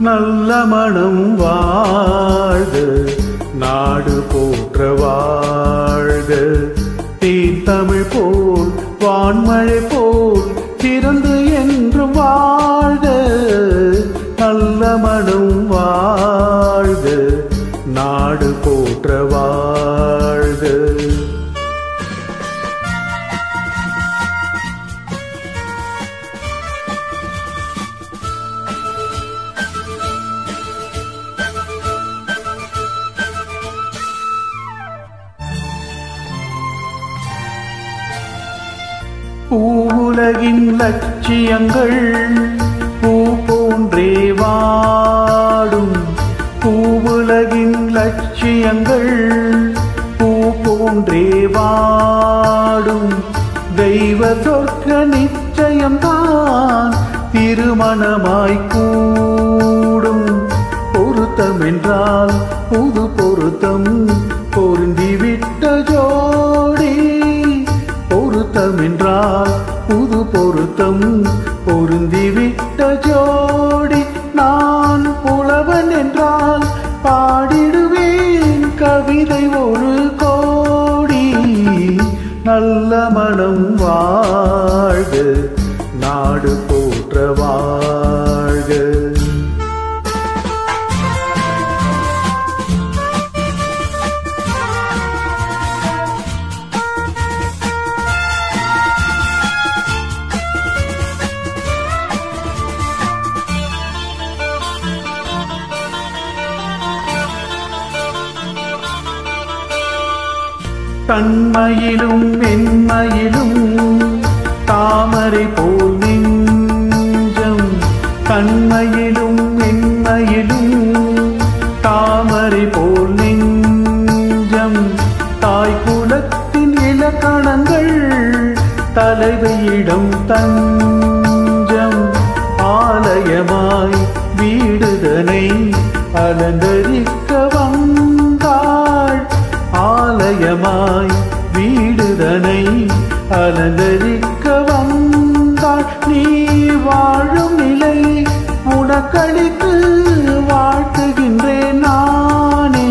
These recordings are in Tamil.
நல்ல மனம் வாழ்க நாடு போற்ற வாழ்க. தீன் போல் வான்மழை போல் திறந்து என்றும் வாழ்க. நல்ல மனம் வாழ்க நாடு போற்ற பூவுலகின் லட்சியங்கள் பூ போன்றே வாடும். பூவுலகின் லட்சியங்கள் பூ போன்றே வாடும். தெய்வ சொர்க்க நிச்சயம்தான் திருமணமாய் கூடும். பொருத்தம் என்றால் புது பொருத்தம் பொருந்திவிட்ட ஜோடி. பொருத்தம் என்றால் புது பொருத்தம் பொருந்திவிட்ட ஜோடி நான் புலவன் என்றால் பாடிடுவேன் கவிதை ஒரு கோடி. நல்ல மனம் வாழ்க நாடு போற்ற தன்மையிலும் மென்மையிலும் தாமரை போல் நெஞ்சம் தன்மையிலும் மென்மையிலும் தாமரை போல் நெஞ்சம் தாய் குலத்தின் இலக்கணங்கள் தலைவையிடம் தஞ்சம் ஆலயமாய் வீடுதனை அலங்கரிக்க வந்த ஆலயமாய் வீடுதனை அலங்கரிக்க வந்தாள். நீ வாழும் நிலை உனக்களித்து வாழ்த்துகின்றேன் நானே.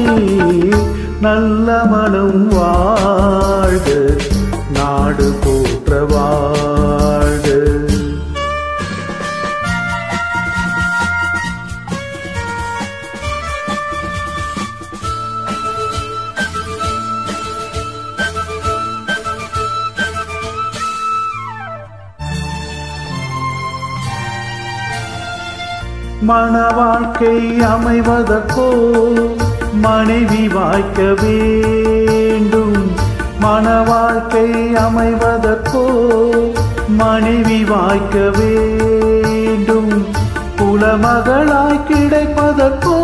நல்ல மனம் வாழ்க நாடு போற்ற மன வாழ்க்கை அமைவதற்கோ மனைவி வாய்க்க வேண்டும். மன வாழ்க்கை அமைவதற்கோ மனைவி வாய்க்க வேண்டும். குலமகளாய் கிடைப்பதற்கோ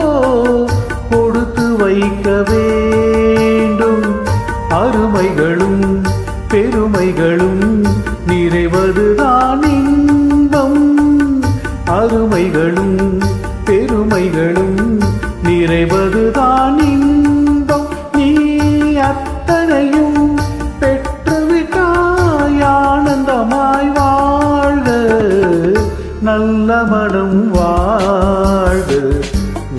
நல்ல வாழ்வு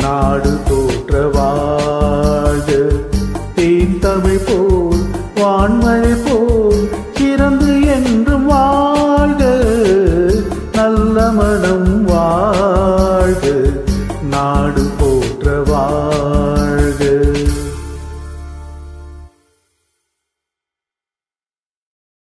நாடு தோற்ற வாழ்வு. தேன் போல் வான்மழை போல் சிறந்து என்று வாழ்க நல்ல மனம் வாழ்க நாடு